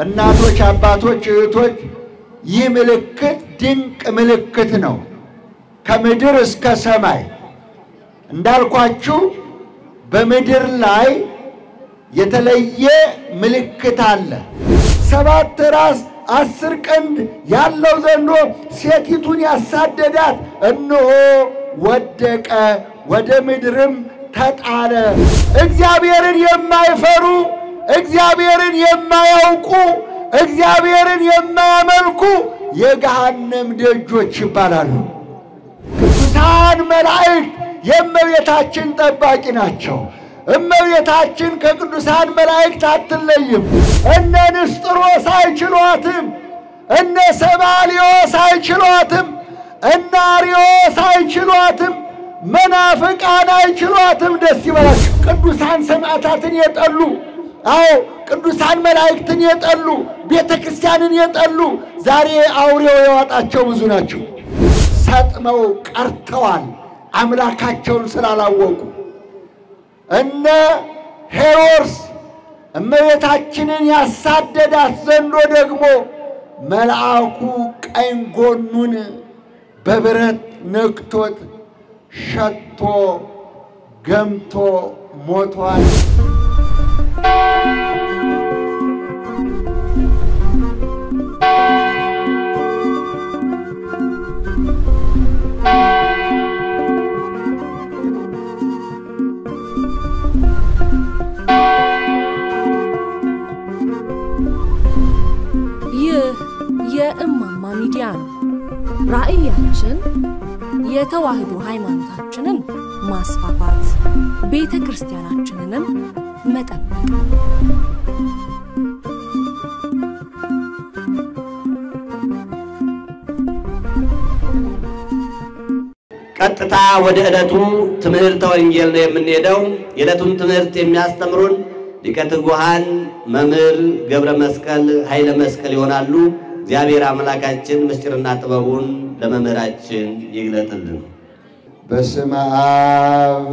እናቶች፣ አባቶች፣ እህቶች ይህ ምልክት ድንቅ ምልክት ነው። ከምድር እስከ ሰማይ እንዳልኳችሁ በምድር ላይ የተለየ ምልክት አለ። ሰባት ራስ አስር ቀንድ ያለው ዘንዶ ሴቲቱን ያሳደዳት እነሆ ወደቀ፣ ወደ ምድርም ተጣለ። እግዚአብሔርን የማይፈሩ እግዚአብሔርን የማያውቁ እግዚአብሔርን የማያመልኩ የገሃነም ደጆች ይባላሉ። ቅዱሳን መላእክት የእመቤታችን ጠባቂ ናቸው። እመቤታችን ከቅዱሳን መላእክት አትለይም። እነ ንስጥሮስ አይችሏትም፣ እነ ሰባሊዮስ አይችሏትም፣ እነ አርዮስ አይችሏትም፣ መናፍቃን አይችሏትም። ደስ ይበላችሁ። ቅዱሳን ሰማዕታትን የጠሉ አዎ ቅዱሳን መላእክትን የጠሉ ቤተ ክርስቲያንን የጠሉ ዛሬ አውሬው የዋጣቸው ብዙ ናቸው። ሰጥመው ቀርተዋል አምላካቸውን ስላላወቁ። እነ ሄሮድስ እመቤታችንን ያሳደዳት ዘንዶ ደግሞ መልአኩ ቀኝ ጎኑን በብረት ነክቶት ሸቶ ገምቶ ሞቷል። ይህ የእማማ ሚዲያ ነው። ራዕያችን የተዋህዶ ሃይማኖታችንን ማስፋፋት፣ ቤተ ክርስቲያናችንንም መጠበቅ ቀጥታ ወደ ዕለቱ ትምህርተ ወንጌል ነው የምንሄደው። የዕለቱን ትምህርት የሚያስተምሩን ሊቀ ትጉሃን መምህር ገብረ መስቀል ኃይለ መስቀል ይሆናሉ። እግዚአብሔር አምላካችን ምስጢርና ጥበቡን ለመምህራችን ይግለጥልን። በስመ አብ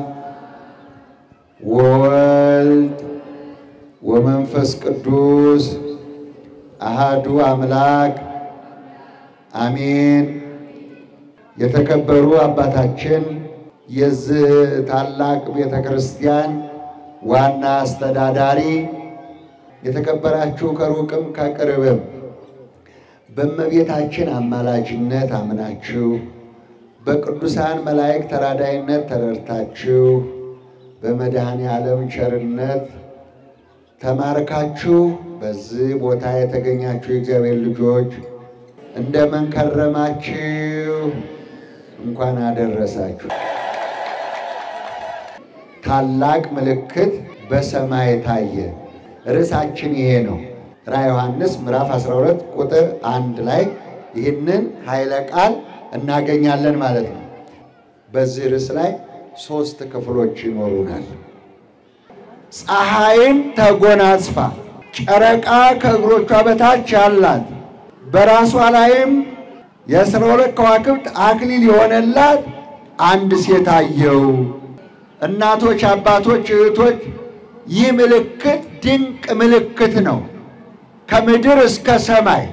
ወወልድ ወመንፈስ ቅዱስ አሃዱ አምላክ አሜን። የተከበሩ አባታችን የዚህ ታላቅ ቤተ ክርስቲያን ዋና አስተዳዳሪ፣ የተከበራችሁ ከሩቅም ከቅርብም በእመቤታችን አማላጅነት አምናችሁ በቅዱሳን መላእክት ተራዳይነት ተረድታችሁ በመድኃኔ ዓለም ቸርነት ተማርካችሁ በዚህ ቦታ የተገኛችሁ የእግዚአብሔር ልጆች እንደምን ከረማችሁ? እንኳን አደረሳችሁ። ታላቅ ምልክት በሰማይ ታየ። ርዕሳችን ይሄ ነው። ራዕየ ዮሐንስ ምዕራፍ 12 ቁጥር አንድ ላይ ይህንን ኃይለ ቃል እናገኛለን ማለት ነው። በዚህ ርዕስ ላይ ሦስት ክፍሎች ይኖሩናል። ፀሐይን ተጎናጽፋ ጨረቃ ከእግሮቿ በታች ያላት በራሷ ላይም የአስራ ሁለት ከዋክብት አክሊል የሆነላት አንድ ሴት አየው። እናቶች፣ አባቶች፣ እህቶች ይህ ምልክት ድንቅ ምልክት ነው። ከምድር እስከ ሰማይ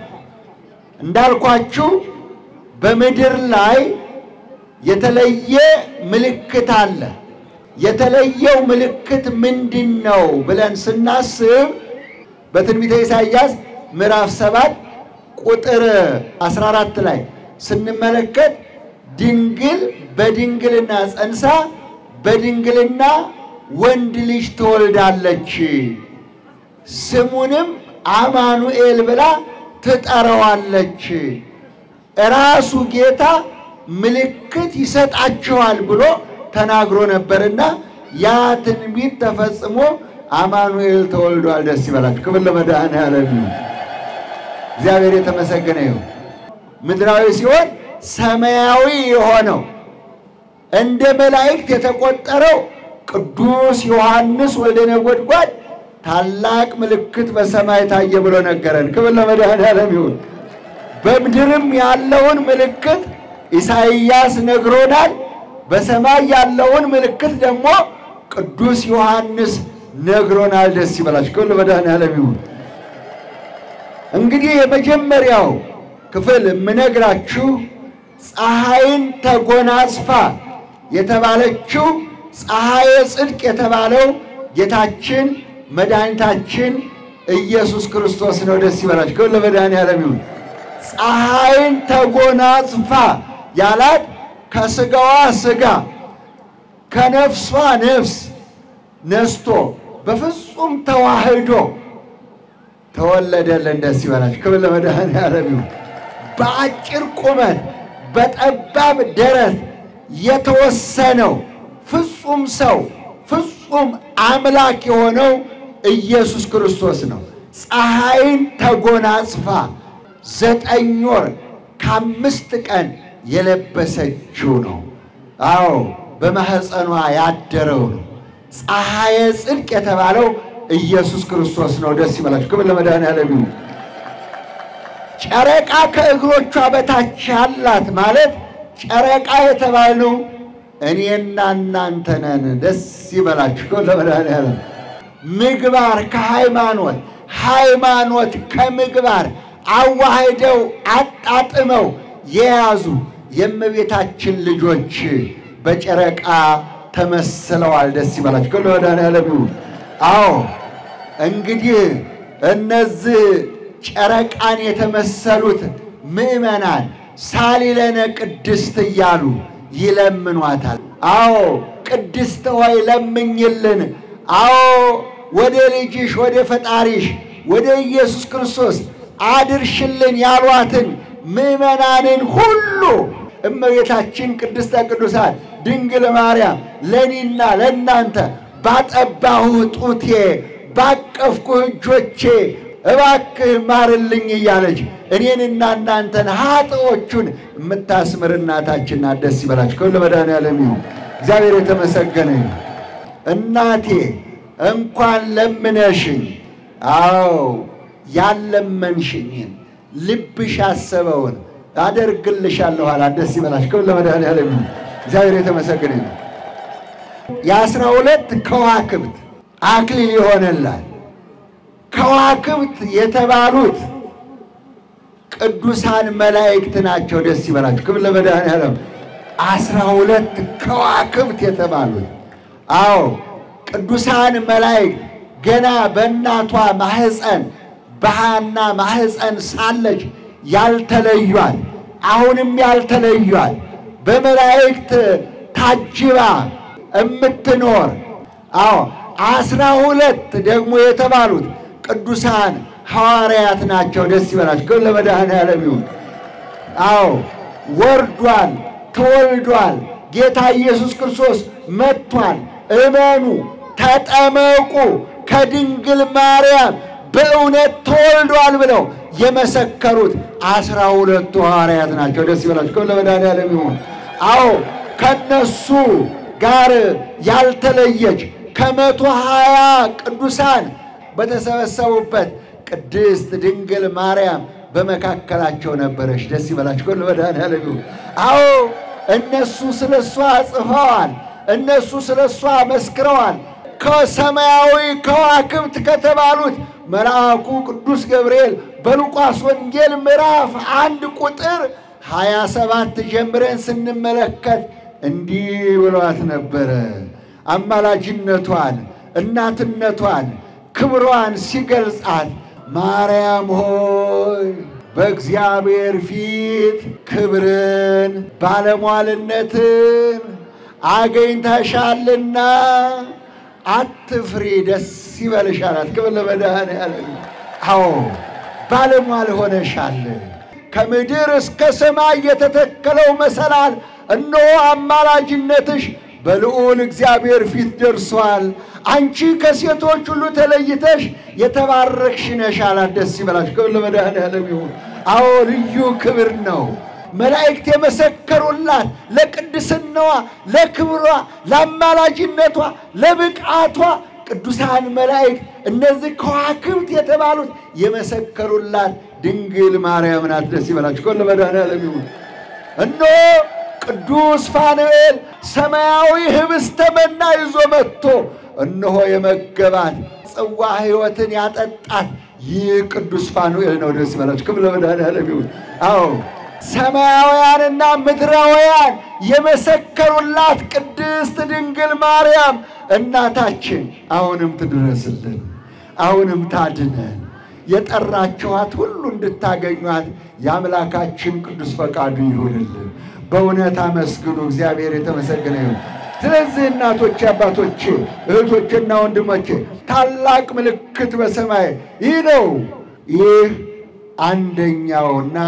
እንዳልኳችሁ በምድር ላይ የተለየ ምልክት አለ። የተለየው ምልክት ምንድን ነው ብለን ስናስብ በትንቢተ ኢሳይያስ ምዕራፍ ሰባት ቁጥር 14 ላይ ስንመለከት ድንግል በድንግልና ጸንሳ በድንግልና ወንድ ልጅ ትወልዳለች፣ ስሙንም አማኑኤል ብላ ትጠራዋለች። ራሱ ጌታ ምልክት ይሰጣቸዋል ብሎ ተናግሮ ነበርና ያ ትንቢት ተፈጽሞ አማኑኤል ተወልዷል። ደስ ይበላችሁ። ክብር ለመድኃኔዓለም እግዚአብሔር የተመሰገነ ይሁን። ምድራዊ ሲሆን ሰማያዊ የሆነው እንደ መላእክት የተቆጠረው ቅዱስ ዮሐንስ ወልደ ነጎድጓድ ታላቅ ምልክት በሰማይ ታየ ብሎ ነገረን። ክብር ለመድኃኔዓለም ይሁን። በምድርም ያለውን ምልክት ኢሳይያስ ነግሮናል። በሰማይ ያለውን ምልክት ደግሞ ቅዱስ ዮሐንስ ነግሮናል። ደስ ይበላችሁ። ክብር ለመድኃኔዓለም ይሁን። እንግዲህ የመጀመሪያው ክፍል የምነግራችሁ ፀሐይን ተጎናጽፋ የተባለችው ፀሐየ ጽድቅ የተባለው ጌታችን መድኃኒታችን ኢየሱስ ክርስቶስ ነው። ደስ ይበላችሁ። ክብር ለመድኃኔዓለም ይሁን። ፀሐይን ተጎናጽፋ ያላት ከስጋዋ ስጋ ከነፍሷ ነፍስ ነስቶ በፍጹም ተዋህዶ ተወለደልን። ደስ ይበላችሁ። ክብር ለመድኃኔዓለም ይሁን። በአጭር ቁመት በጠባብ ደረት የተወሰነው ፍጹም ሰው ፍጹም አምላክ የሆነው ኢየሱስ ክርስቶስ ነው። ፀሐይን ተጎናጽፋ ዘጠኝ ወር ከአምስት ቀን የለበሰችው ነው። አዎ በማኅፀኗ ያደረው ነው። ፀሐየ ጽድቅ የተባለው ኢየሱስ ክርስቶስ ነው። ደስ ይበላችሁ። ክብር ለመድኃኔዓለም ይሁን። ጨረቃ ከእግሮቿ በታች ያላት ማለት ጨረቃ የተባልነው እኔና እናንተ ነን። ደስ ይበላችሁ። ክብር ለመድኃኔዓለም ምግባር ከሃይማኖት ሃይማኖት ከምግባር አዋህደው አጣጥመው የያዙ የእመቤታችን ልጆች በጨረቃ ተመስለዋል። ደስ ይበላችሁ። ለመድኃኔዓለም ይሁን። አዎ እንግዲህ እነዚህ ጨረቃን የተመሰሉት ምዕመናን ሳሊለነ ቅድስት እያሉ ይለምኗታል። አዎ ቅድስት ሆይ ለምኝልን። አዎ ወደ ልጅሽ ወደ ፈጣሪሽ ወደ ኢየሱስ ክርስቶስ አድርሽልን ያሏትን ምዕመናንን ሁሉ እመቤታችን ቅድስተ ቅዱሳን ድንግል ማርያም ለእኔና ለእናንተ ባጠባሁ ጡቴ ባቀፍኩህ እጆቼ እባክህ ማርልኝ እያለች እኔንና እናንተን ኃጥኦቹን የምታስምር እናታችን ናት። ደስ ይበላችሁ። ክብር ለመድኃኔዓለም ይሁን። እግዚአብሔር የተመሰገነ ይሁን። እናቴ እንኳን ለምነሽኝ፣ አዎ ያለመንሽኝን ልብሽ ያሰበውን አደርግልሻለሁ አላት። ደስ ይበላችሁ። ክብር ለመድኃኔዓለም እግዚአብሔር የተመሰገነ ይሁን። የአስራ ሁለት ከዋክብት አክሊል ይሆነላል። ከዋክብት የተባሉት ቅዱሳን መላእክት ናቸው። ደስ ይበላችሁ። ክብር ለመድኃኔዓለም። አስራ ሁለት ከዋክብት የተባሉት አዎ ቅዱሳን መላእክት ገና በእናቷ ማህፀን በሐና ማህፀን ሳለች ያልተለዩአል፣ አሁንም ያልተለዩአል በመላእክት ታጅባ እምትኖር አዎ አስራ ሁለት ደግሞ የተባሉት ቅዱሳን ሐዋርያት ናቸው። ደስ ይበላችሁ። ክብር ለመድኃኔዓለም ይሁን። አዎ ወርዷል፣ ተወልዷል። ጌታ ኢየሱስ ክርስቶስ መጥቷል። እመኑ፣ ተጠመቁ፣ ከድንግል ማርያም በእውነት ተወልዷል ብለው የመሰከሩት አስራ ሁለቱ ሐዋርያት ናቸው። ደስ ይበላችሁ። ክብር ለመድኃኔዓለም ይሁን። አዎ ከነሱ ጋር ያልተለየች ከመቶ ሀያ ቅዱሳን በተሰበሰቡበት ቅድስት ድንግል ማርያም በመካከላቸው ነበረች። ደስ ይበላችሁ። ክብር ለመድኃኔዓለም ይሁን። አዎ እነሱ ስለ እሷ ጽፈዋል። እነሱ ስለ እሷ መስክረዋል። ከሰማያዊ ከዋክብት ከተባሉት መልአኩ ቅዱስ ገብርኤል በሉቃስ ወንጌል ምዕራፍ አንድ ቁጥር ሀያ ሰባት ጀምረን ስንመለከት እንዲህ ብሏት ነበረ። አማላጅነቷን፣ እናትነቷን፣ ክብሯን ሲገልጻት ማርያም ሆይ በእግዚአብሔር ፊት ክብርን ባለሟልነትን አገኝተሻልና አትፍሪ፣ ደስ አላት። ክብር ለመድኃኔዓለም። አዎ ባለሟል ሆነሻል። ከምድር እስከ ሰማይ የተተከለው መሰላል እነሆ አማላጅነትሽ በልዑል እግዚአብሔር ፊት ደርሷል። አንቺ ከሴቶች ሁሉ ተለይተሽ የተባረክሽ ነሽ አላት። ደስ ይበላችሁ። ክብር ለመድኃኔዓለም ይሁን። አዎ ልዩ ክብር ነው። መላእክት የመሰከሩላት ለቅድስናዋ፣ ለክብሯ፣ ለአማላጅነቷ፣ ለብቃቷ ቅዱሳን መላእክት እነዚህ ከዋክብት የተባሉት የመሰከሩላት ድንግል ማርያም ናት። ደስ ይበላችሁ። ክብር ለመድኃኔዓለም ይሁን። እነሆ ቅዱስ ፋኑኤል ሰማያዊ ህብስተ መና ይዞ መጥቶ እነሆ የመገባት ጽዋ ሕይወትን ያጠጣት ይህ ቅዱስ ፋኑኤል ነው። ደስ ይበላችሁ። ክብር ለመድኃኔዓለም ይሁን። አዎ ሰማያውያንና ምድራውያን የመሰከሩላት ቅድስት ድንግል ማርያም እናታችን አሁንም ትድረስልን፣ አሁንም ታድነን። የጠራችኋት ሁሉ እንድታገኟት የአምላካችን ቅዱስ ፈቃዱ ይሁንልን። በእውነት አመስግኑ። እግዚአብሔር የተመሰገነ ይሁን። ስለዚህ እናቶቼ፣ አባቶቼ፣ እህቶቼና ወንድሞቼ ታላቅ ምልክት በሰማይ ይህ ነው። ይህ አንደኛውና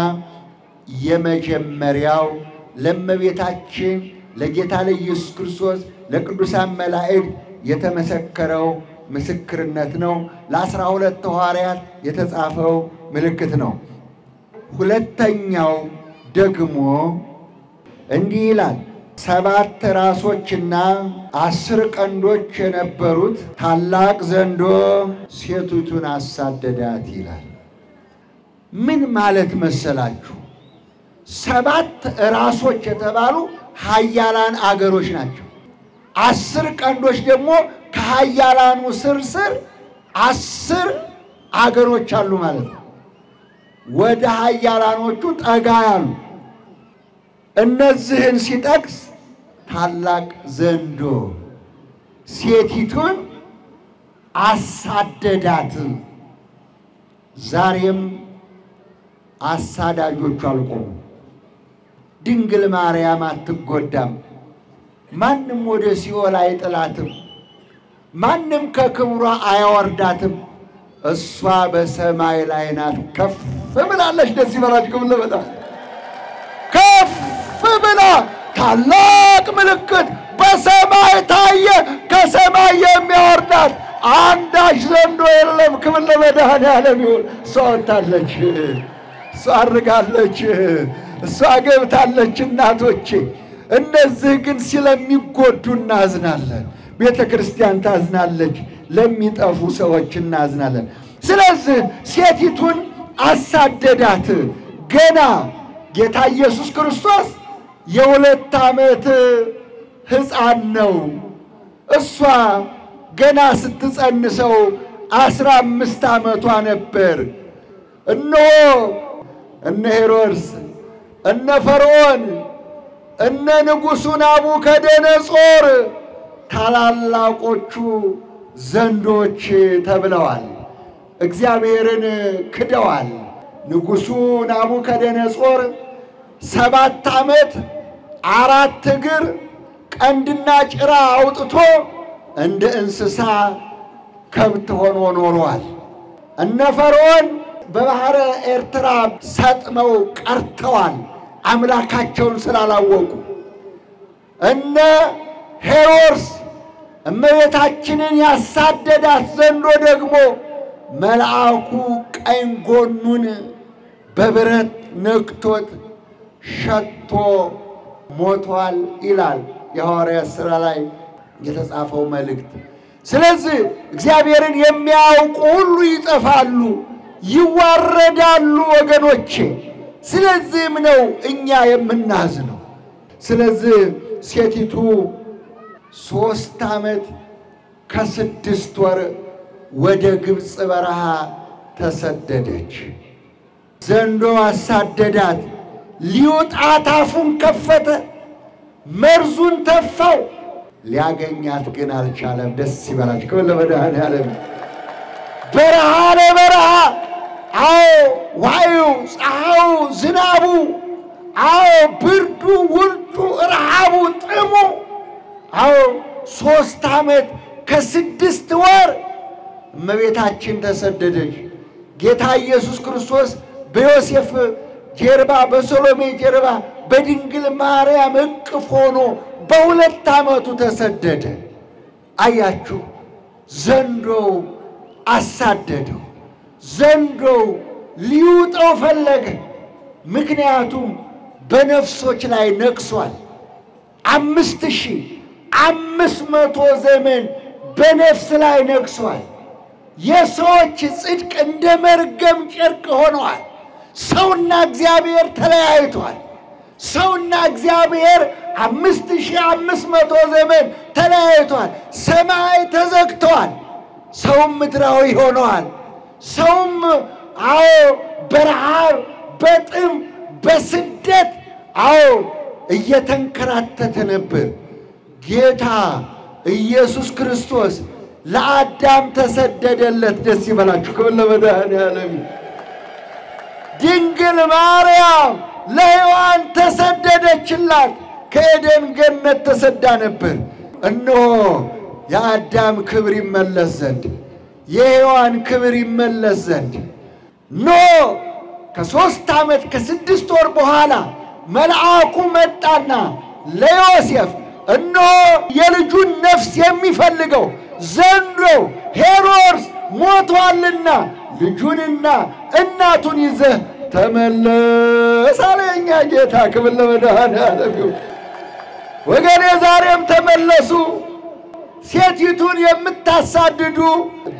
የመጀመሪያው ለእመቤታችን ለጌታ ለኢየሱስ ክርስቶስ ለቅዱሳን መላእክት የተመሰከረው ምስክርነት ነው። ለአስራ ሁለት ሐዋርያት የተጻፈው ምልክት ነው። ሁለተኛው ደግሞ እንዲህ ይላል። ሰባት ራሶችና አስር ቀንዶች የነበሩት ታላቅ ዘንዶ ሴቲቱን አሳደዳት ይላል። ምን ማለት መሰላችሁ? ሰባት ራሶች የተባሉ ኃያላን አገሮች ናቸው። አስር ቀንዶች ደግሞ ከኃያላኑ ስር ስር አስር አገሮች አሉ ማለት ነው። ወደ ኃያላኖቹ ጠጋ ያሉ እነዚህን ሲጠቅስ ታላቅ ዘንዶ ሴቲቱን አሳደዳት። ዛሬም አሳዳጆቹ አልቆሙ። ድንግል ማርያም አትጎዳም። ማንም ወደ ሲኦል አይጥላትም። ማንም ከክብሯ አያወርዳትም። እሷ በሰማይ ላይ ናት። ከፍ ብላለች። ደስ ይበላችሁ። ክብር ከፍ ብላ ታላቅ ምልክት በሰማይ ታየ። ከሰማይ የሚያወርዳት አንዳች ዘንዶ የለም። ክብር ለመድኃኔዓለም ይሁን። እሷ ወጥታለች፣ እሷ አድርጋለች፣ እሷ ገብታለች። እናቶቼ እነዚህ ግን ስለሚጎዱ እናዝናለን። ቤተ ክርስቲያን ታዝናለች፣ ለሚጠፉ ሰዎች እናዝናለን። ስለዚህ ሴቲቱን አሳደዳት። ገና ጌታ ኢየሱስ ክርስቶስ የሁለት ዓመት ሕፃን ነው። እሷ ገና ስትጸንሰው አስራ አምስት ዓመቷ ነበር። እነሆ እነ ሄሮድስ እነ ፈርዖን እነ ንጉሡ ናቡከደነጾር ታላላቆቹ ዘንዶች ተብለዋል። እግዚአብሔርን ክደዋል። ንጉሡ ናቡከደነጾር ሰባት ዓመት አራት እግር ቀንድና ጭራ አውጥቶ እንደ እንስሳ ከብት ሆኖ ኖሯል። እነ ፈርዖን በባሕረ ኤርትራ ሰጥመው ቀርተዋል፣ አምላካቸውን ስላላወቁ። እነ ሄሮድስ እመቤታችንን ያሳደዳት ዘንዶ ደግሞ መልአኩ ቀኝ ጎኑን በብረት ነክቶት ሸቶ ሞቷል ይላል የሐዋርያት ሥራ ላይ የተጻፈው መልእክት። ስለዚህ እግዚአብሔርን የሚያውቁ ሁሉ ይጠፋሉ፣ ይዋረዳሉ ወገኖቼ። ስለዚህም ነው እኛ የምናዝነው። ስለዚህ ሴቲቱ ሦስት ዓመት ከስድስት ወር ወደ ግብፅ በረሃ ተሰደደች። ዘንዶ አሳደዳት። ሊውጣት አፉን ከፈተ፣ መርዙን ተፋው። ሊያገኛት ግን አልቻለም። ደስ ይበላችሁ። ክብር ለመድኃኔዓለም። በረሃ ለበረሃ ሦስት ዓመት ከስድስት ወር እመቤታችን ተሰደደች። ጌታ ኢየሱስ ክርስቶስ በዮሴፍ ጀርባ በሰሎሜ ጀርባ በድንግል ማርያም እቅፍ ሆኖ በሁለት ዓመቱ ተሰደደ። አያችሁ፣ ዘንዶው አሳደደው። ዘንዶው ሊውጠው ፈለገ። ምክንያቱም በነፍሶች ላይ ነግሷል። አምስት ሺህ አምስት መቶ ዘመን በነፍስ ላይ ነግሷል። የሰዎች ጽድቅ እንደ መርገም ጨርቅ ሆነዋል። ሰውና እግዚአብሔር ተለያይቷል። ሰውና እግዚአብሔር አምስት ሺህ አምስት መቶ ዘመን ተለያይቷል። ሰማይ ተዘግተዋል። ሰውም ምድራዊ ሆነዋል። ሰውም አዎ በረሃብ በጥም በስደት አዎ እየተንከራተተ ነበር። ጌታ ኢየሱስ ክርስቶስ ለአዳም ተሰደደለት። ደስ ይበላችሁ። ክብር ለመድኃኔዓለም። ድንግል ማርያም ለሔዋን ተሰደደችላት። ከኤደን ገነት ተሰዳ ነበር። እነሆ የአዳም ክብር ይመለስ ዘንድ የሔዋን ክብር ይመለስ ዘንድ ኖ ከሦስት ዓመት ከስድስት ወር በኋላ መልአኩ መጣና ለዮሴፍ እነሆ የልጁን ነፍስ የሚፈልገው ዘንዶ ሄሮድስ ሞቷልና ልጁንና እናቱን ይዘህ ተመለስ አለ የእኛ ጌታ። ክብር ለመድኃኔዓለም ወገኔ ዛሬም ተመለሱ። ሴቲቱን የምታሳድዱ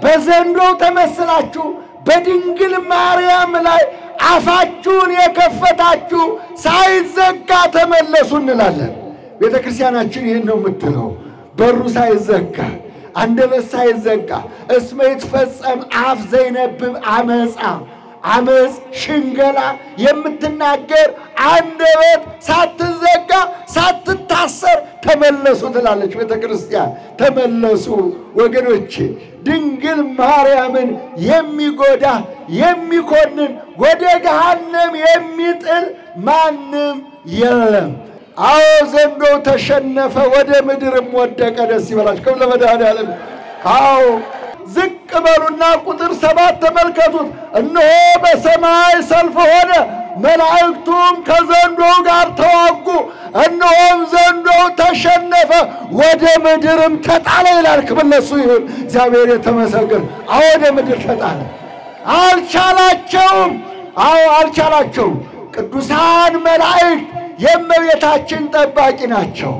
በዘንዶው ተመስላችሁ በድንግል ማርያም ላይ አፋችሁን የከፈታችሁ ሳይዘጋ ተመለሱ እንላለን። ቤተ ክርስቲያናችን ይህን ነው የምትለው። በሩ ሳይዘጋ አንደበት ሳይዘጋ እስመ ይትፈጸም አፍ ዘይነብብ አመፃ አመፅ ሽንገላ የምትናገር አንደበት ሳትዘጋ ሳትታሰር ተመለሱ ትላለች ቤተ ክርስቲያን። ተመለሱ ወገኖቼ። ድንግል ማርያምን የሚጎዳ የሚኮንን ወደ ገሃነም የሚጥል ማንም የለም። አዎ ዘንዶ ተሸነፈ፣ ወደ ምድርም ወደቀ። ደስ ይበላችሁ። ክብር ለመድኃኔዓለም። አዎ ዝቅ በሉና ቁጥር ሰባት ተመልከቱት። እነሆ በሰማይ ሰልፍ ሆነ፣ መላእክቱም ከዘንዶው ጋር ተዋጉ፣ እነሆም ዘንዶው ተሸነፈ፣ ወደ ምድርም ተጣለ ይላል። ክብር ለእሱ ይሁን። እግዚአብሔር የተመሰገነ። አዎ ወደ ምድር ተጣለ። አልቻላቸውም። አዎ አልቻላቸውም። ቅዱሳን መላእክት የእመቤታችን ጠባቂ ናቸው።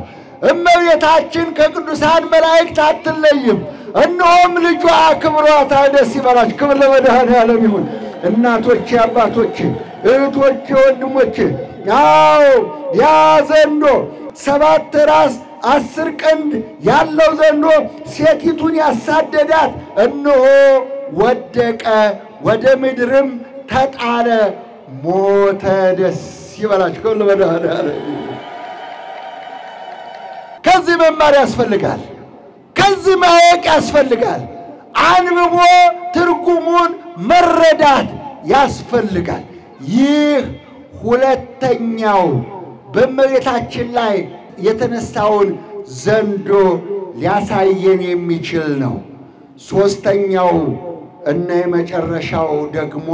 እመቤታችን ከቅዱሳን መላእክት አትለይም። እነሆም ልጇ አክብሯታል። ደስ ይበላችሁ። ክብር ለመድኃኔዓለም ይሁን። እናቶቼ፣ አባቶቼ፣ እህቶቼ፣ ወንድሞቼ ያው ያ ዘንዶ ሰባት ራስ አስር ቀንድ ያለው ዘንዶ ሴቲቱን ያሳደዳት እነሆ ወደቀ፣ ወደ ምድርም ተጣለ፣ ሞተ። ደስ ይበላችሁ። ከዚህ መማር ያስፈልጋል። ከዚህ ማወቅ ያስፈልጋል። አንብቦ ትርጉሙን መረዳት ያስፈልጋል። ይህ ሁለተኛው በእመቤታችን ላይ የተነሳውን ዘንዶ ሊያሳየን የሚችል ነው። ሦስተኛው እና የመጨረሻው ደግሞ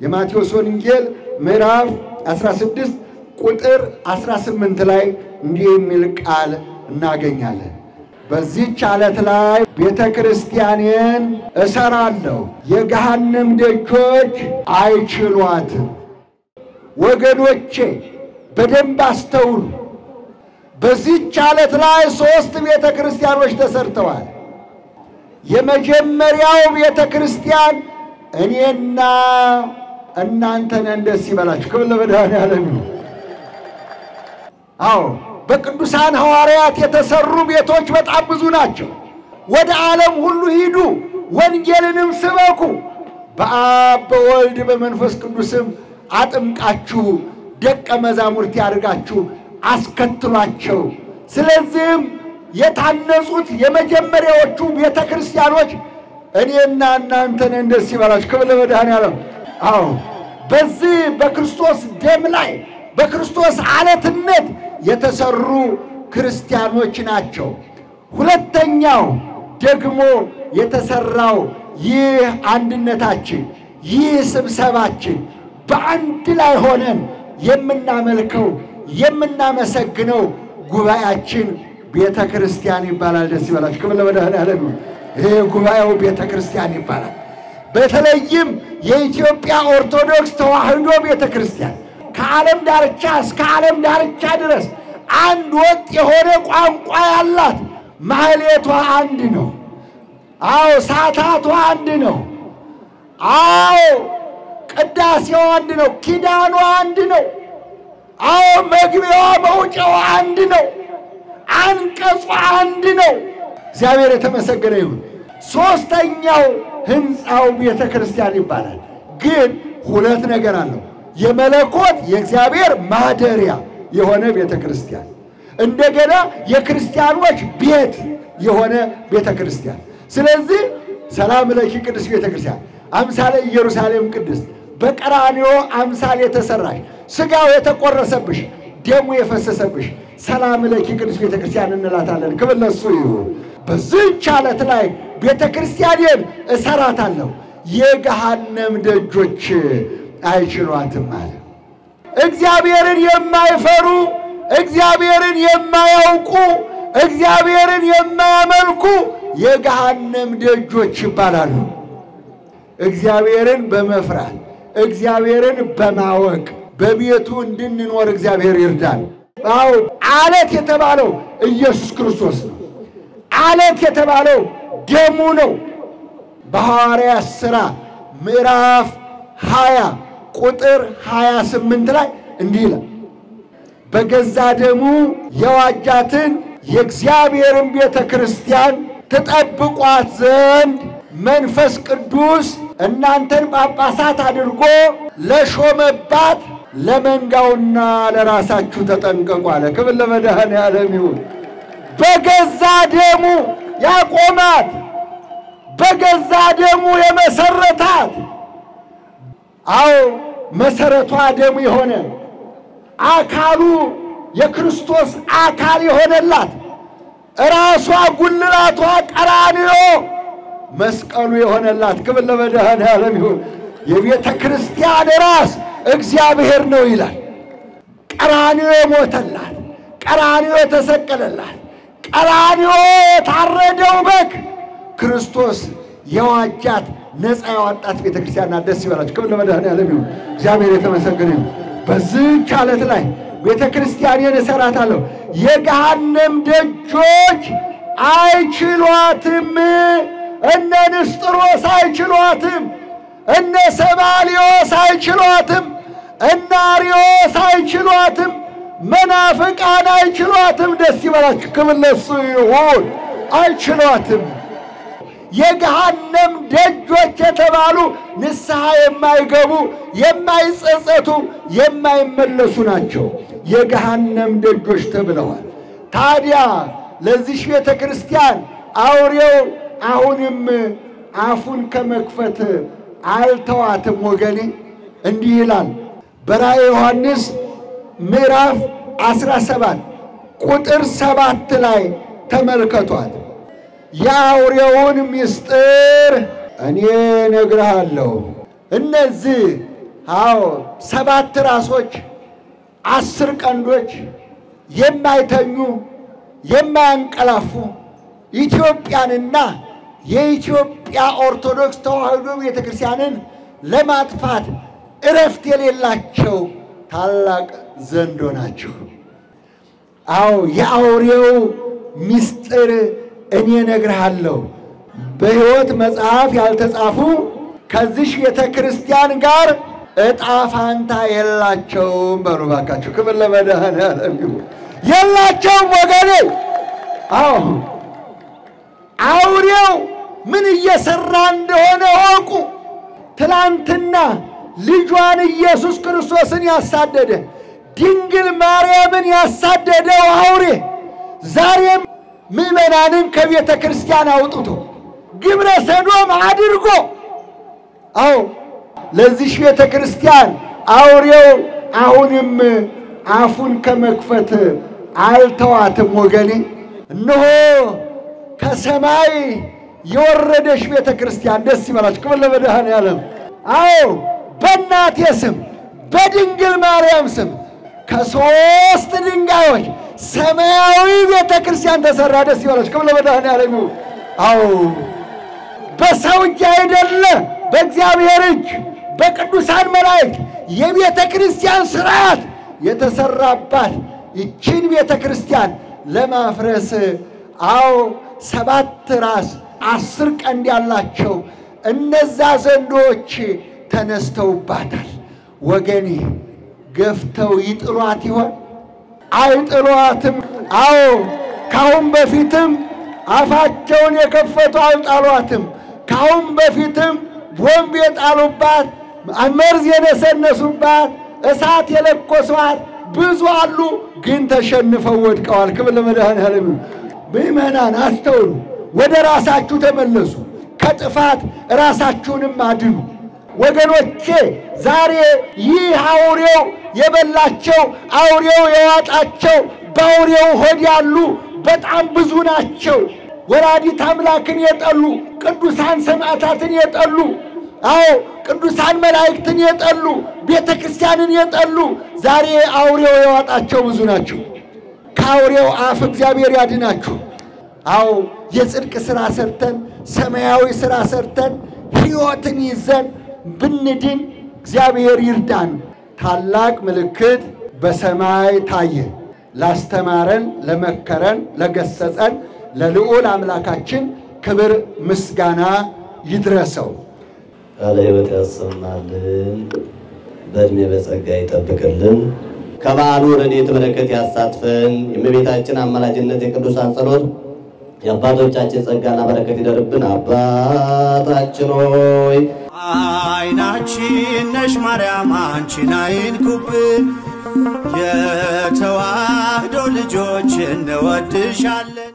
የማቴዎስ ወንጌል ምዕራፍ 16 ቁጥር 18 ላይ እንዲህ የሚል ቃል እናገኛለን። በዚህች ዓለት ላይ ቤተ ክርስቲያኔን እሰራለሁ፣ የገሃነም ደጆች አይችሏትም። ወገኖቼ በደንብ አስተውሉ። በዚህች ዓለት ላይ ሦስት ቤተ ክርስቲያኖች ተሰርተዋል። የመጀመሪያው ቤተ ክርስቲያን እኔና እናንተ ነን። ደስ ይበላችሁ። ክብር ለመድኃኔዓለም ይሁን። አዎ በቅዱሳን ሐዋርያት የተሰሩ ቤቶች በጣም ብዙ ናቸው። ወደ ዓለም ሁሉ ሂዱ፣ ወንጌልንም ስበኩ፣ በአብ በወልድ በመንፈስ ቅዱስም አጥምቃችሁ ደቀ መዛሙርት ያድርጋችሁ አስከትሏቸው። ስለዚህም የታነጹት የመጀመሪያዎቹ ቤተ ክርስቲያኖች እኔና እናንተ ነን። ደስ ይበላችሁ። ክብር ለመድኃኔዓለም። አዎ በዚህ በክርስቶስ ደም ላይ በክርስቶስ አለትነት የተሰሩ ክርስቲያኖች ናቸው። ሁለተኛው ደግሞ የተሰራው ይህ አንድነታችን፣ ይህ ስብሰባችን በአንድ ላይ ሆነን የምናመልከው የምናመሰግነው ጉባኤያችን ቤተ ክርስቲያን ይባላል። ደስ ይበላችሁ። ክብር ለመድኃኔዓለም። ይህ ጉባኤው ቤተ ክርስቲያን ይባላል። በተለይም የኢትዮጵያ ኦርቶዶክስ ተዋሕዶ ቤተ ክርስቲያን ከዓለም ዳርቻ እስከ ዓለም ዳርቻ ድረስ አንድ ወጥ የሆነ ቋንቋ ያላት፣ ማህሌቷ አንድ ነው። አዎ ሰዓታቷ አንድ ነው። አዎ ቅዳሴዋ አንድ ነው። ኪዳኗ አንድ ነው። አዎ መግቢያዋ መውጫዋ አንድ ነው። አንቀጿ አንድ ነው። እግዚአብሔር የተመሰገነ ይሁን። ሶስተኛው ህንፃው ቤተ ክርስቲያን ይባላል። ግን ሁለት ነገር አለው። የመለኮት የእግዚአብሔር ማደሪያ የሆነ ቤተ ክርስቲያን፣ እንደገና የክርስቲያኖች ቤት የሆነ ቤተ ክርስቲያን። ስለዚህ ሰላም ለኪ ቅድስት ቤተ ክርስቲያን አምሳለ ኢየሩሳሌም ቅድስት በቀራንዮ አምሳል የተሰራሽ ስጋው የተቆረሰብሽ ደሙ የፈሰሰብሽ ሰላም ለኪ ቅድስት ቤተ ክርስቲያን እንላታለን። ክብር ለእሱ ይሁን። በዚህች ዓለት ላይ ቤተ ክርስቲያኔን እሰራታለሁ፣ የገሃነም ደጆች አይችሏትም አለ። እግዚአብሔርን የማይፈሩ እግዚአብሔርን የማያውቁ እግዚአብሔርን የማያመልኩ የገሃነም ደጆች ይባላሉ። እግዚአብሔርን በመፍራት እግዚአብሔርን በማወቅ በቤቱ እንድንኖር እግዚአብሔር ይርዳል። አዎ አለት የተባለው ኢየሱስ ክርስቶስ ነው። አለት የተባለው ደሙ ነው። በሐዋርያት ሥራ ምዕራፍ 20 ቁጥር 28 ላይ እንዲህ ይላል፣ በገዛ ደሙ የዋጃትን የእግዚአብሔርን ቤተ ክርስቲያን ትጠብቋት ዘንድ መንፈስ ቅዱስ እናንተን ጳጳሳት አድርጎ ለሾመባት ለመንጋውና ለራሳችሁ ተጠንቀቁ አለ። ክብር ለመድኃኔዓለም ይሁን። በገዛ ደሙ ያቆማት፣ በገዛ ደሙ የመሰረታት፣ አዎ መሰረቷ ደሙ የሆነ አካሉ የክርስቶስ አካል የሆነላት ራሷ ጉልላቷ ቀራንዮ መስቀሉ የሆነላት ክብር ለመድኃኔዓለም ይሁን። የቤተ ክርስቲያን ራስ እግዚአብሔር ነው ይላል። ቀራንዮ የሞተላት፣ ቀራንዮ የተሰቀለላት፣ ቀራንዮ የታረደው በግ ክርስቶስ የዋጃት ነፃ ያወጣት ቤተ ክርስቲያን ናት። ደስ ይበላችሁ። ክብር ለመድኃኔዓለም ይሁን። እግዚአብሔር የተመሰገነ ይሁን። በዚህች ዓለት ላይ ቤተ ክርስቲያኔን እሰራታለሁ፣ የገሃነም ደጆች አይችሏትም። እነ ንስጥሮስ አይችሏትም። እነ ሰባሊዮስ አይችሏትም። እነ አርዮስ አይችሏትም። መናፍቃን አይችሏትም። ደስ ይበላችሁ። ክብር ይሁን። አይችሏትም። የገሃነም ደጆች የተባሉ ንስሐ የማይገቡ የማይጸጸቱ፣ የማይመለሱ ናቸው። የገሃነም ደጆች ተብለዋል። ታዲያ ለዚሽ ቤተ ክርስቲያን አውሬው አሁንም አፉን ከመክፈት አልተዋትም። ወገኔ እንዲህ ይላል በራእየ ዮሐንስ ምዕራፍ 17 ቁጥር ሰባት ላይ ተመልከቷት። የአውሬውን ምስጢር እኔ እነግርሃለሁ። እነዚህ አዎ ሰባት ራሶች፣ አስር ቀንዶች፣ የማይተኙ የማያንቀላፉ ኢትዮጵያንና የኢትዮጵያ ኦርቶዶክስ ተዋሕዶ ቤተ ክርስቲያንን ለማጥፋት እረፍት የሌላቸው ታላቅ ዘንዶ ናቸው። አዎ የአውሬው ምስጢር እኔ እነግርሃለሁ። በሕይወት መጽሐፍ ያልተጻፉ ከዚሽ ቤተ ክርስቲያን ጋር ዕጣ ፋንታ የላቸውም። በሉ እባካችሁ፣ ክብር ለመድኃኔዓለም ይሁን። የላቸውም ወገኔ። አዎ አውሬው ምን እየሰራ እንደሆነ ወቁ። ትላንትና ልጇን ኢየሱስ ክርስቶስን ያሳደደ ድንግል ማርያምን ያሳደደው አውሬ ዛሬም ምዕመናንን ከቤተ ክርስቲያን አውጥቶ ግብረ ሰዶም አድርጎ አዎ ለዚሽ ቤተ ክርስቲያን አውሬው አሁንም አፉን ከመክፈት አልተዋትም። ወገኔ እነሆ ከሰማይ የወረደሽ ቤተ ክርስቲያን ደስ ይበላችሁ። ክብር ለመድኃኔዓለም። አዎ በእናቴ ስም በድንግል ማርያም ስም ከሦስት ድንጋዮች ሰማያዊ ቤተ ክርስቲያን ተሰራ። ደስ ይበላችሁ። ክብር ለመድኃኔዓለም ይሁን። አዎ በሰው እጅ አይደለ፣ በእግዚአብሔር እጅ በቅዱሳን መላእክት የቤተ ክርስቲያን ስርዓት የተሰራባት ይችን ቤተ ክርስቲያን ለማፍረስ አዎ ሰባት ራስ አስር ቀንድ ያላቸው እነዛ ዘንዶች ተነስተውባታል። ወገኔ ገፍተው ይጥሏት ይሆን? አይጥሏትም። አዎ ካሁን በፊትም አፋቸውን የከፈቱ አልጣሏትም። ካሁን በፊትም ቦምብ የጣሉባት፣ መርዝ የነሰነሱባት፣ እሳት የለኮሷት ብዙ አሉ፣ ግን ተሸንፈው ወድቀዋል። ክብር ለመድኃኔዓለም። ምዕመናን አስተውሉ፣ ወደ ራሳችሁ ተመለሱ፣ ከጥፋት ራሳችሁንም አድኑ። ወገኖቼ ዛሬ ይህ አውሬው የበላቸው አውሬው የዋጣቸው በአውሬው ሆድ ያሉ በጣም ብዙ ናቸው። ወላዲት አምላክን የጠሉ ቅዱሳን ሰማዕታትን የጠሉ አዎ ቅዱሳን መላእክትን የጠሉ ቤተ ክርስቲያንን የጠሉ ዛሬ አውሬው የዋጣቸው ብዙ ናቸው። ከአውሬው አፍ እግዚአብሔር ያድናችሁ። አዎ የጽድቅ ሥራ ሰርተን ሰማያዊ ሥራ ሰርተን ሕይወትን ይዘን ብንድን እግዚአብሔር ይርዳን። ታላቅ ምልክት በሰማይ ታየ። ላስተማረን፣ ለመከረን፣ ለገሰጸን ለልዑል አምላካችን ክብር ምስጋና ይድረሰው። ቃለ ሕይወት ያሰማልን፣ በእድሜ በጸጋ ይጠብቅልን፣ ከበዓሉ ረድኤት በረከት ያሳትፈን። የእመቤታችን አማላጅነት የቅዱሳን ጸሎት የአባቶቻችን ጸጋና በረከት ይደርብን። አባታችን ሆይ አይናችን ነሽ ማርያም አንቺን አይንኩብን፣ የተዋህዶ ልጆች እንወድሻለን።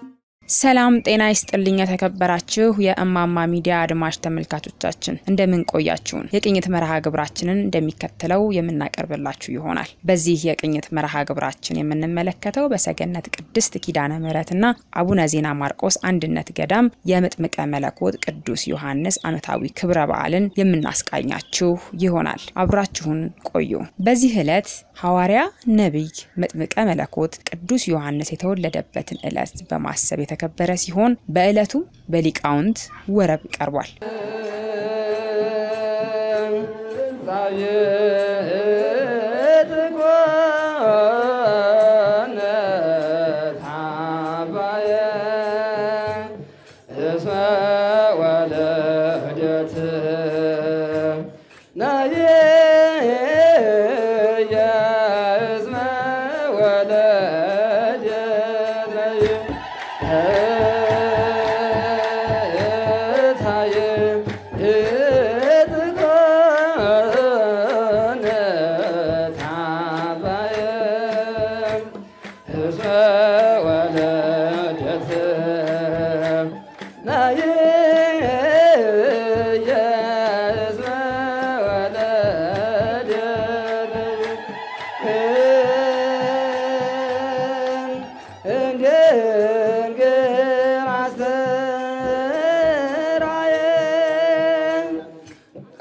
ሰላም ጤና ይስጥልኝ። የተከበራችሁ የእማማ ሚዲያ አድማጭ ተመልካቾቻችን እንደምን ቆያችሁን? የቅኝት መርሃ ግብራችንን እንደሚከተለው የምናቀርብላችሁ ይሆናል። በዚህ የቅኝት መርሃ ግብራችን የምንመለከተው በሰገነት ቅድስት ኪዳነ ምሕረትና አቡነ ዜና ማርቆስ አንድነት ገዳም የመጥምቀ መለኮት ቅዱስ ዮሐንስ ዓመታዊ ክብረ በዓልን የምናስቃኛችሁ ይሆናል። አብራችሁን ቆዩ። በዚህ ዕለት ሐዋርያ ነቢይ መጥምቀ መለኮት ቅዱስ ዮሐንስ የተወለደበትን ዕለት በማሰብ የተከበረ ሲሆን በዕለቱ በሊቃውንት ወረብ ቀርቧል።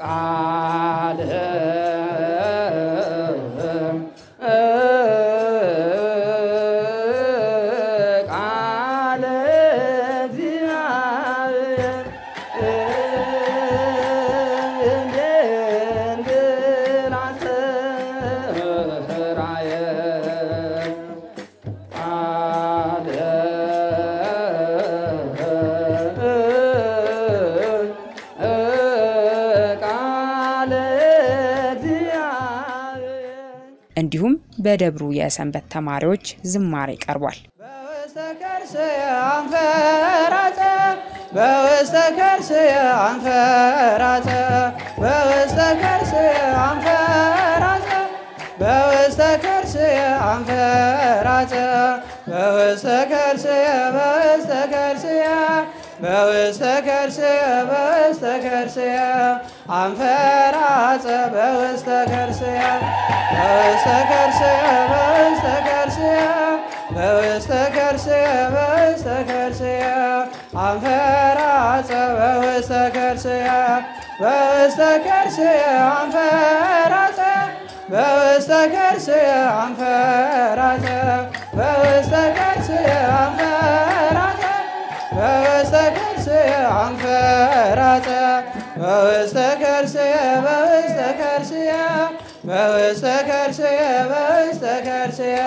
እንዲሁም በደብሩ የሰንበት ተማሪዎች ዝማሬ ቀርቧል። በውስተ ከርስየ አንፈራተ በውስተ ከርስየ በውስተ ከርስየ በውስተ ከርስየ በውስተ ከርስየ በውስተ ከርስየ በውስተ ከርስየ በውስተ ከርስየ በውስተ አንፈራጸ በውስተ ከርስየ አንፈራጸ በውስተ ከርስየ በውስተ ከርስየ በውስተ ከርስየ በውስተ ከርስየ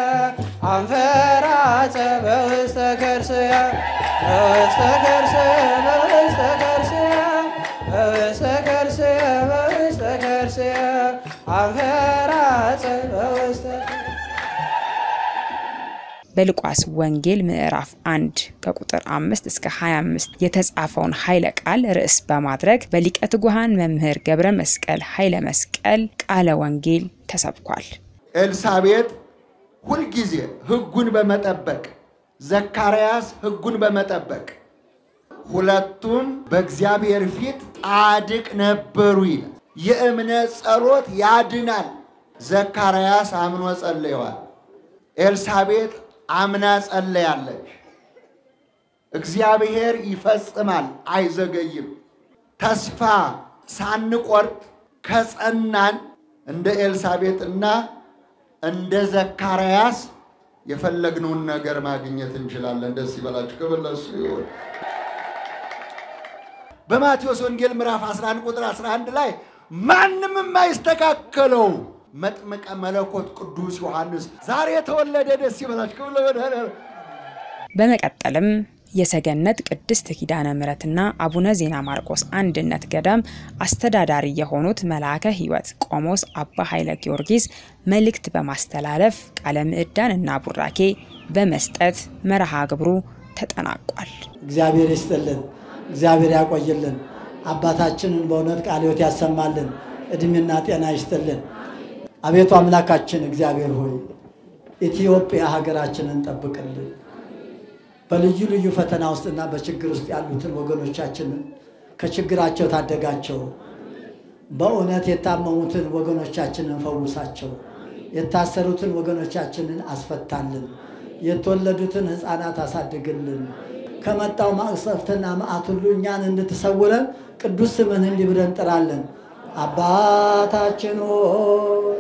አንፈራጸ በውስተ በሉቃስ ወንጌል ምዕራፍ 1 ከቁጥር 5 እስከ 25 የተጻፈውን ኃይለ ቃል ርዕስ በማድረግ በሊቀ ትጉሃን መምህር ገብረ መስቀል ኃይለ መስቀል ቃለ ወንጌል ተሰብኳል። ኤልሳቤጥ ሁልጊዜ ሕጉን በመጠበቅ ዘካርያስ ሕጉን በመጠበቅ ሁለቱም በእግዚአብሔር ፊት ጻድቅ ነበሩ ይላል። የእምነት ጸሎት ያድናል። ዘካርያስ አምኖ ጸልየዋል። ኤልሳቤጥ አምና ጸለያለች። እግዚአብሔር ይፈጽማል፣ አይዘገይም። ተስፋ ሳንቆርጥ ከጸናን እንደ ኤልሳቤጥና እንደ ዘካርያስ የፈለግነውን ነገር ማግኘት እንችላለን። ደስ ይበላችሁ። ክብር ለእሱ ይሁን። በማቴዎስ ወንጌል ምዕራፍ 11 ቁጥር 11 ላይ ማንም የማይስተካከለው መጥምቀ መለኮት ቅዱስ ዮሐንስ ዛሬ የተወለደ። ደስ ይበላችሁ። በመቀጠልም የሰገነት ቅድስት ኪዳነ ምሕረትና አቡነ ዜና ማርቆስ አንድነት ገዳም አስተዳዳሪ የሆኑት መልአከ ሕይወት ቆሞስ አባ ኃይለ ጊዮርጊስ መልእክት በማስተላለፍ ቃለ ምዕዳን እና ቡራኬ በመስጠት መርሃ ግብሩ ተጠናቋል። እግዚአብሔር ይስጥልን፣ እግዚአብሔር ያቆይልን። አባታችንን በእውነት ቃለ ሕይወት ያሰማልን፣ እድሜና ጤና ይስጥልን። አቤቱ አምላካችን እግዚአብሔር ሆይ ኢትዮጵያ ሀገራችንን ጠብቅልን። በልዩ ልዩ ፈተና ውስጥና በችግር ውስጥ ያሉትን ወገኖቻችንን ከችግራቸው ታደጋቸው። በእውነት የታመሙትን ወገኖቻችንን ፈውሳቸው። የታሰሩትን ወገኖቻችንን አስፈታልን። የተወለዱትን ሕፃናት አሳድግልን። ከመጣው ማቅሰፍትና መዓት ሁሉ እኛን እንድትሰውረን ቅዱስ ስምን እንዲህ ብለን እንጠራለን። አባታችን ሆይ